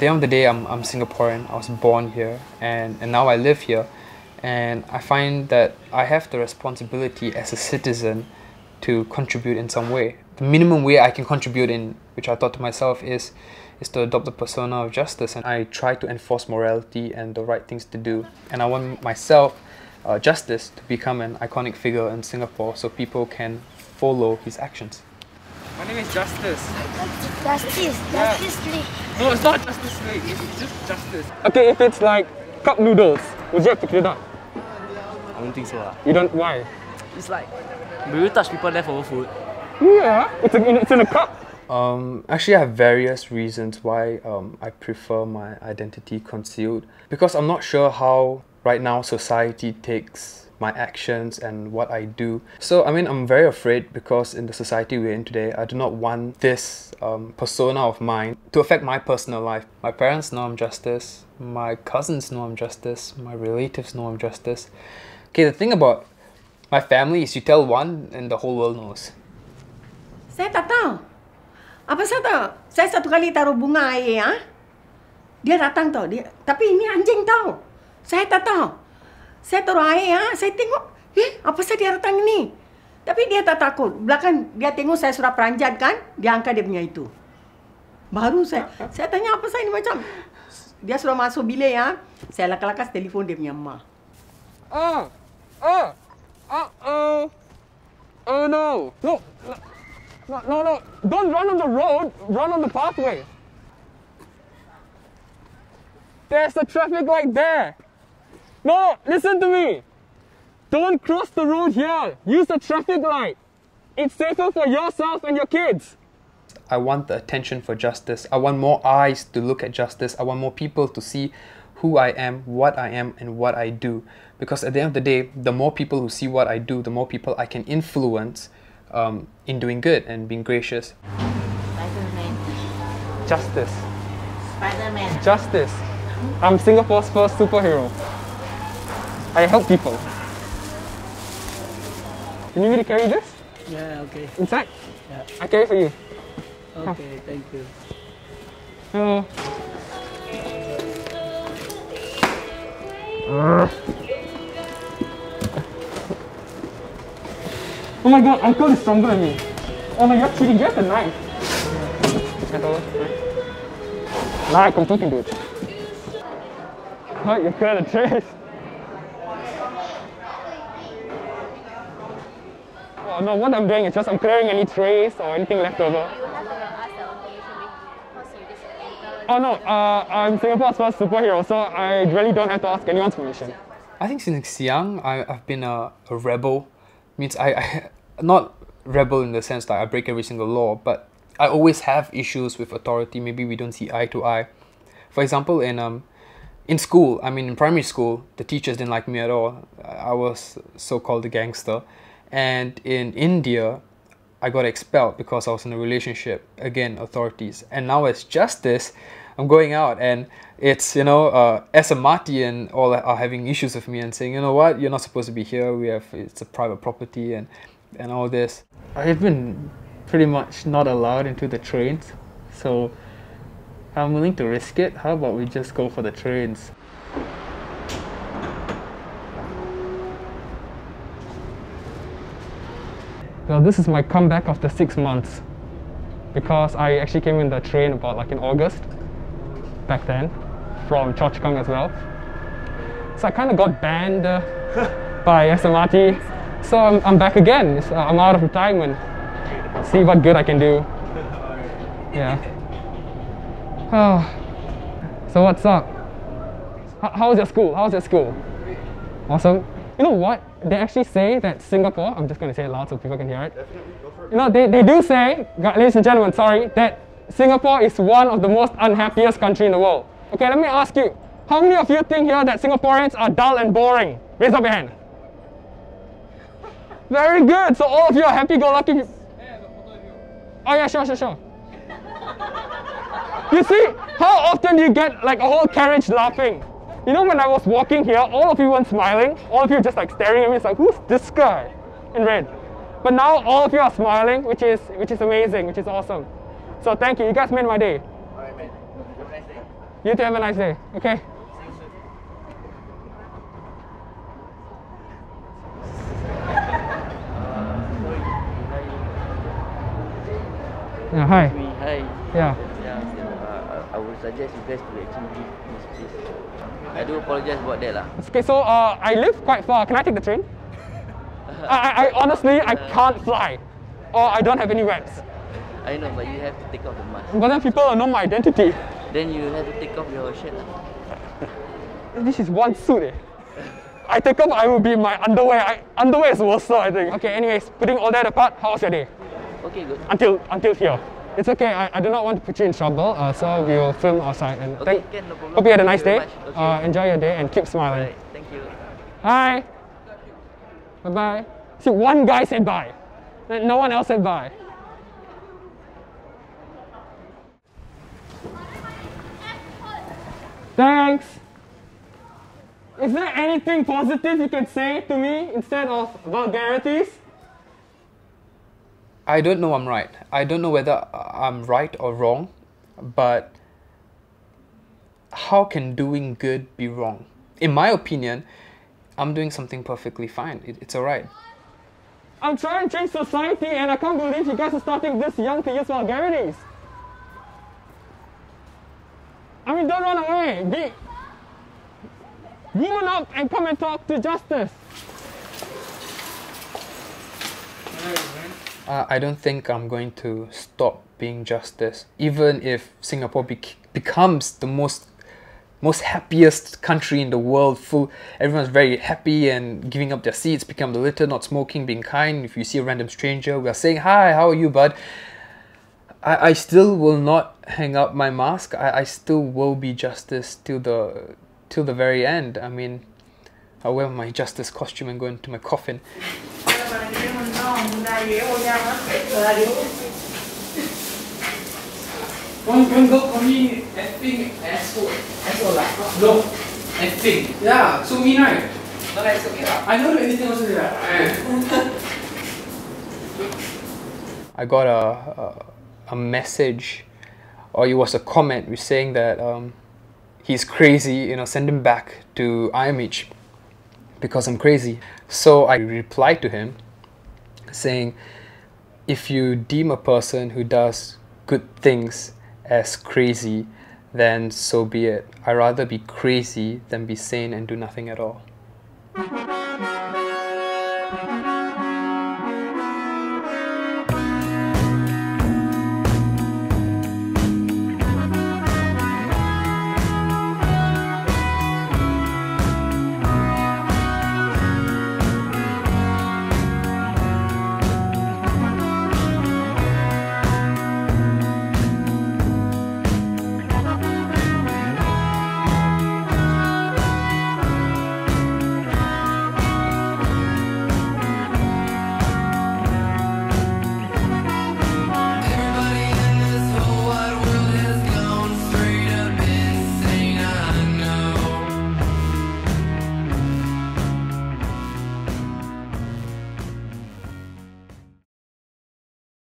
the end of the day, I'm, I'm Singaporean. I was born here and, and now I live here. And I find that I have the responsibility as a citizen to contribute in some way. The minimum way I can contribute in, which I thought to myself, is is to adopt the persona of justice. And I try to enforce morality and the right things to do. And I want myself, uh, justice, to become an iconic figure in Singapore so people can follow his actions. My name is Justice. Justice, Yeah. Justice League. No, it's not Justice League. It's just Justice. Okay, if it's like cup noodles, would you have picked it up? I don't think so. lah. You don't, why? It's like, will you touch people leftover food? Yeah, it's, a, it's in a cup. Um, actually, I have various reasons why um, I prefer my identity concealed. Because I'm not sure how right now society takes my actions and what I do. So, I mean, I'm very afraid because in the society we're in today, I do not want this um, persona of mine to affect my personal life. My parents know I'm justice, my cousins know I'm justice, my relatives know I'm justice. Okay, the thing about my family is you tell one and the whole world knows. Saya tak tahu. Apa saya tahu? Saya satu kali taruh bunga air, ha? Dia datang tau. Dia, tapi ini anjing tahu. Saya tak tahu. Saya taruh air, ha? Saya tengok, eh, apa saya dia datang ni? Tapi dia tak takut. Belakang dia tengok saya sudah peranjat kan, dia angkat dia punya itu. Baru saya, saya tanya apa saya ni macam. Dia sudah masuk bilik, ha? Saya lakas-lakas telefon dia punya mak. Oh, oh, oh, oh, oh no, no, no, no, no, don't run on the road, run on the pathway. There's a traffic light there. No, listen to me. Don't cross the road here. Use the traffic light. It's safer for yourself and your kids. I want the attention for justice. I want more eyes to look at justice. I want more people to see who I am, what I am, and what I do. Because at the end of the day, the more people who see what I do, the more people I can influence um, in doing good and being gracious. Spider-Man. Justice. Spider-Man. Justice. I'm Singapore's first superhero. I help people. Can you need me to carry this? Yeah, okay. Inside? Yeah. I carry for you. Okay, thank you. Hello. Uh, oh my god, uncle is stronger than me. Oh my god, cheating, get the knife. Nah, I completely can do it. Oh, you got a trace. No, what I'm doing is just I'm clearing any trays or anything left over. Oh no, uh, I'm Singapore's first superhero, so I really don't have to ask anyone's permission. I think since young, I, I've been a, a rebel. Means I, I, not rebel in the sense that I break every single law, but I always have issues with authority. Maybe we don't see eye to eye. For example, in um, in school, I mean, in primary school, the teachers didn't like me at all. I was so-called a gangster, and in India, I got expelled because I was in a relationship. Again, authorities. And now as justice, I'm going out and it's, you know, uh, SMRT and all are having issues with me and saying, you know what, you're not supposed to be here. We have, it's a private property and, and all this. I've been pretty much not allowed into the trains. So I'm willing to risk it. How about we just go for the trains? Well, this is my comeback after six months because I actually came in the train about like in August back then from Choa Chu Kang as well. So I kind of got banned uh, by SMRT. So I'm, I'm back again. Uh, I'm out of retirement. See what good I can do. Yeah. Oh. So what's up? How, how's your school? How's your school? Awesome. You know what? They actually say that Singapore, I'm just going to say it loud so people can hear it. You know, they, they do say, ladies and gentlemen, sorry, that Singapore is one of the most unhappiest country in the world. Okay, let me ask you, how many of you think here that Singaporeans are dull and boring? Raise up your hand. Very good. So all of you are happy-go-lucky. peop- Oh yeah, sure, sure, sure. You see, how often do you get like a whole carriage laughing? You know, when I was walking here, all of you weren't smiling. All of you just like staring at me. It's like, who's this guy in red? But now all of you are smiling, which is which is amazing, which is awesome. So thank you. You guys made my day. Alright, man. Have a nice day. You too have a nice day. Okay. Yeah, hi. Me, hi. Yeah. Yeah, uh, I would suggest you guys to actually leave this place. I do apologize about that lah. Okay, so uh, I live quite far. Can I take the train? I, I, I honestly I can't fly, or I don't have any reps. I know, but you have to take off the mask. But then people know my identity. Then you have to take off your shirt. This is one suit. Eh. I take off, I will be in my underwear. I, underwear is worse, I think. Okay, anyways, putting all that apart, how was your day? Okay, good. Until until here. It's okay. I, I do not want to put you in trouble, uh, so we will film outside. And Okay, thank, no hope you had a nice day. you very much. Okay. Uh, enjoy your day and keep smiling. Alright, thank you. Hi. Bye bye. See, one guy said bye. No one else said bye. Thanks. Is there anything positive you can say to me instead of vulgarities? I don't know I'm right. I don't know whether uh, I'm right or wrong, but how can doing good be wrong? In my opinion, I'm doing something perfectly fine. It, it's alright. I'm trying to change society and I can't believe you guys are starting this young to use vulgarities. I mean, don't run away. Be woman up and come and talk to justice. Uh, I don't think I'm going to stop being justice, even if Singapore bec- becomes the most most happiest country in the world. Full, everyone's very happy and giving up their seats, become the litter, not smoking, being kind. If you see a random stranger, we are saying hi, how are you, bud? I, I still will not hang up my mask. I, I still will be justice till the till the very end. I mean, I'll wear my justice costume and go into my coffin. One, one girl call me effing asshole. Asshole lah. No. Effing. Yeah, so mean right? But like, it's okay. I don't do anything also yeah. I got a, a, a message, or it was a comment, with saying that um, he's crazy. You know, send him back to IMH because I'm crazy. So I replied to him, saying, if you deem a person who does good things as crazy, then so be it. I rather be crazy than be sane and do nothing at all.